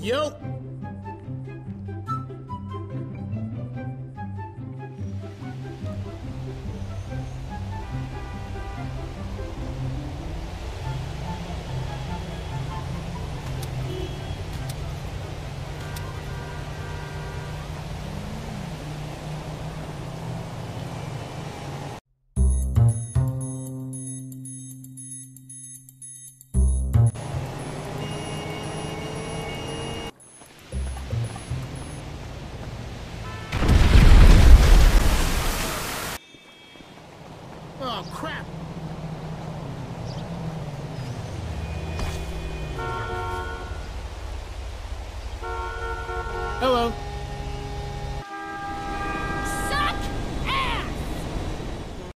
Yo! Oh, crap! Hello.